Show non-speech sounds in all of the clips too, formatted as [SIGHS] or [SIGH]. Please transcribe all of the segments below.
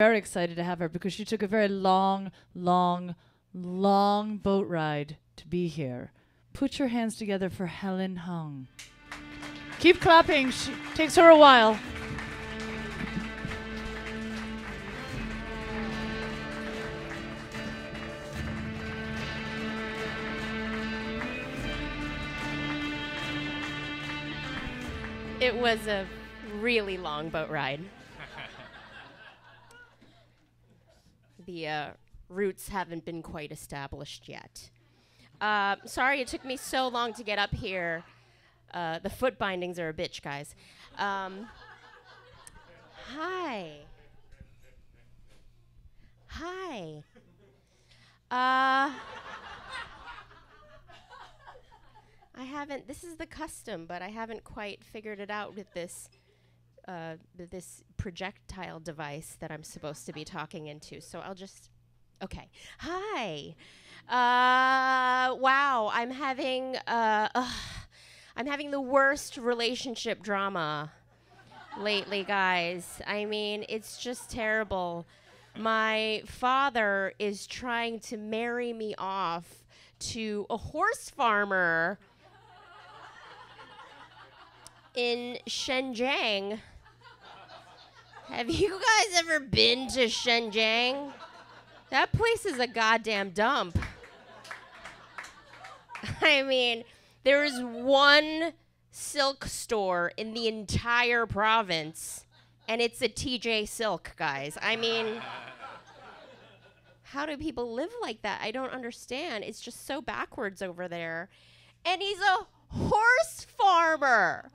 very excited to have her because she took a very long, long, long boat ride to be here. Put your hands together for Helen Hong. Keep clapping. She takes her a while. It was a really long boat ride. The uh, roots haven't been quite established yet. Uh, sorry it took me so long to get up here. Uh, the foot bindings are a bitch, guys. Um, hi. Hi. Uh, I haven't. This is the custom, but I haven't quite figured it out with this uh, this projectile device that I'm supposed to be talking into. So I'll just. Okay. Hi. Uh, wow. I'm having. Uh, I'm having the worst relationship drama lately, guys. I mean, it's just terrible. My father is trying to marry me off to a horse farmer in Shenzhen. Have you guys ever been to Shenzhen? That place is a goddamn dump. [LAUGHS] I mean, there is one silk store in the entire province, and it's a TJ Silk, guys. I mean, how do people live like that? I don't understand. It's just so backwards over there. And he's a horse farmer.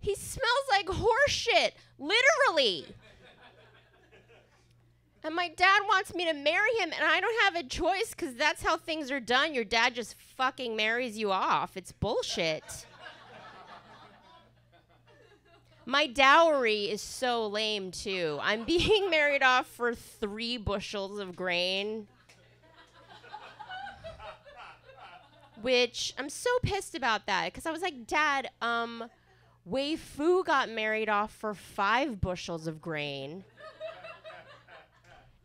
He smells like horse shit, literally. And my dad wants me to marry him, and I don't have a choice because that's how things are done. Your dad just fucking marries you off. It's bullshit. My dowry is so lame, too. I'm [LAUGHS] being married off for three bushels of grain. Which I'm so pissed about that because I was like, Dad, um, Wei Fu got married off for five bushels of grain.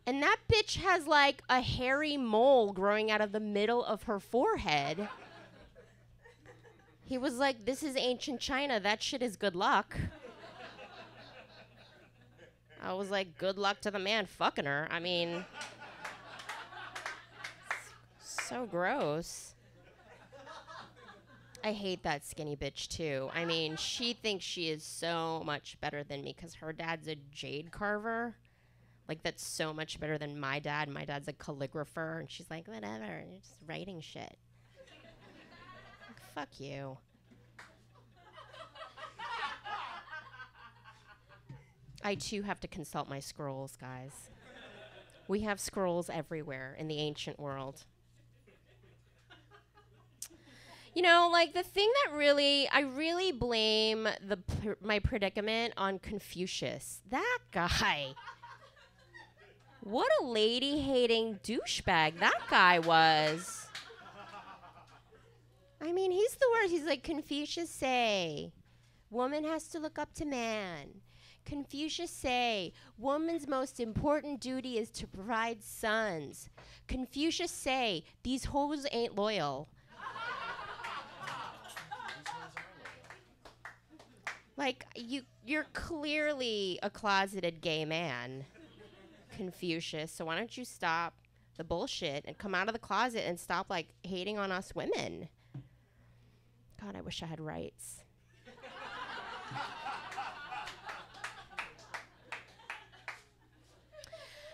And that bitch has like a hairy mole growing out of the middle of her forehead. He was like, This is ancient China. That shit is good luck. I was like, Good luck to the man fucking her. I mean, so gross. I hate that skinny bitch too. I mean, she thinks she is so much better than me because her dad's a jade carver. Like, that's so much better than my dad. My dad's a calligrapher, and she's like, whatever, you're just writing shit. like, fuck you. I too have to consult my scrolls, guys. We have scrolls everywhere in the ancient world. You know, like the thing that really, I really blame the my predicament on Confucius. That guy. What a lady hating douchebag that guy was. I mean, he's the worst. He's like Confucius say, woman has to look up to man. Confucius say, woman's most important duty is to provide sons. Confucius say, these hoes ain't loyal. Like you you're clearly a closeted gay man, Confucius. So why don't you stop the bullshit and come out of the closet and stop like hating on us women? God, I wish I had rights.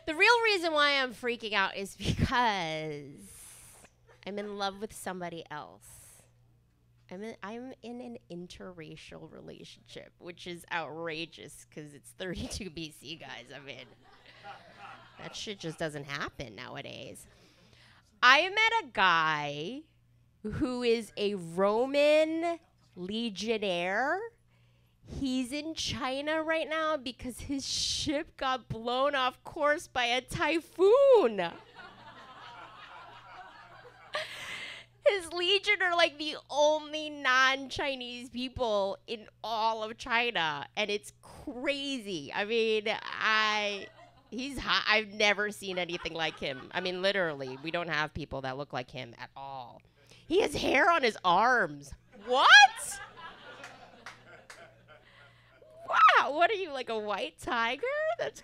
the real reason why I'm freaking out is because I'm in love with somebody else. I'm in, I'm in an interracial relationship, which is outrageous because it's 32 BC, guys. I mean, that shit just doesn't happen nowadays. I met a guy who is a Roman legionnaire. He's in China right now because his ship got blown off course by a typhoon. His legion are like the only non-Chinese people in all of China, and it's crazy. I mean, I he's hot. I've never seen anything like him. I mean, literally, we don't have people that look like him at all. He has hair on his arms. What? Wow, what are you like a white tiger? That's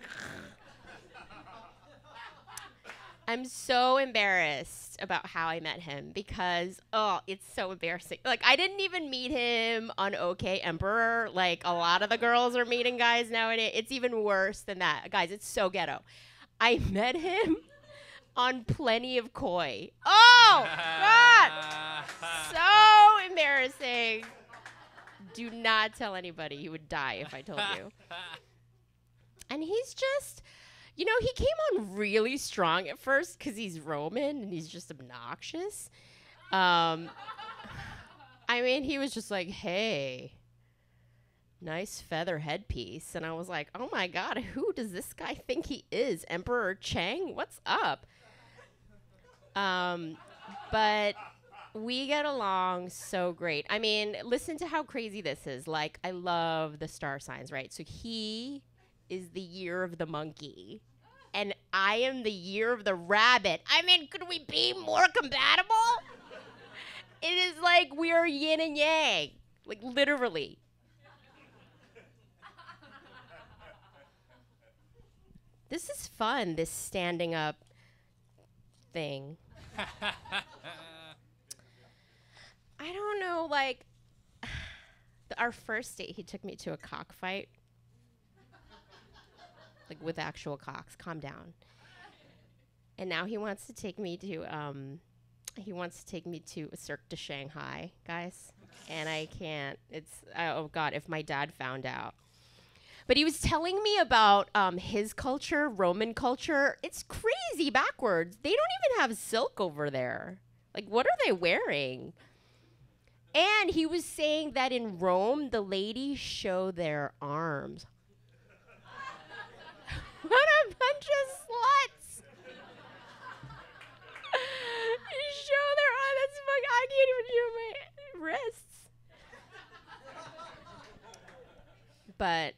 I'm so embarrassed about how I met him because oh, it's so embarrassing. Like I didn't even meet him on OK Emperor. Like a lot of the girls are meeting guys nowadays. It's even worse than that. Guys, it's so ghetto. I [LAUGHS] met him on Plenty of Koi. Oh god. so embarrassing. Do not tell anybody. He would die if I told you. And he's just you know, he came on really strong at first because he's Roman and he's just obnoxious. Um, [SIGHS] I mean, he was just like, hey, nice feather headpiece. And I was like, oh my God, who does this guy think he is? Emperor Chang? What's up? Um, but we get along so great. I mean, listen to how crazy this is. Like, I love the star signs, right? So he is the year of the monkey. And I am the year of the rabbit. I mean, could we be more compatible? it is like we are yin and yang. Like, literally. this is fun, this standing up thing. I don't know, like, [SIGHS] our first date, he took me to a cockfight like with actual cocks. Calm down. And now he wants to take me to um, he wants to take me to a Cirque de Shanghai, guys. And I can't. It's oh god, if my dad found out. But he was telling me about um, his culture, Roman culture. It's crazy backwards. They don't even have silk over there. Like, what are they wearing? And he was saying that in Rome, the ladies show their arms. What a bunch of sluts. you show their oh, that's fuck I can't even show my wrists. But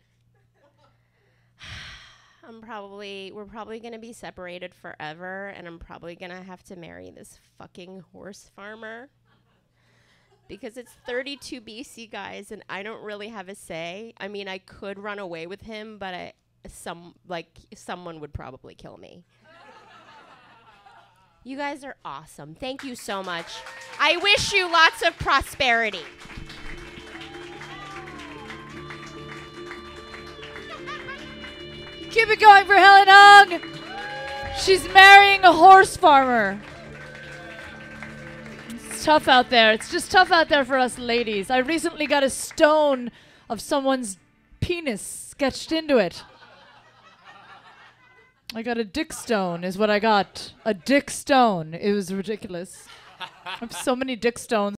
I'm probably we're probably gonna be separated forever and I'm probably gonna have to marry this fucking horse farmer. Because it's 32 BC guys and I don't really have a say. I mean, I could run away with him, but I some like someone would probably kill me. You guys are awesome. Thank you so much. I wish you lots of prosperity. Keep it going for Helen Hong. She's marrying a horse farmer. It's tough out there. It's just tough out there for us ladies. I recently got a stone of someone's penis sketched into it. I got a dick stone, is what I got. A dick stone. It was ridiculous. I have so many dick stones.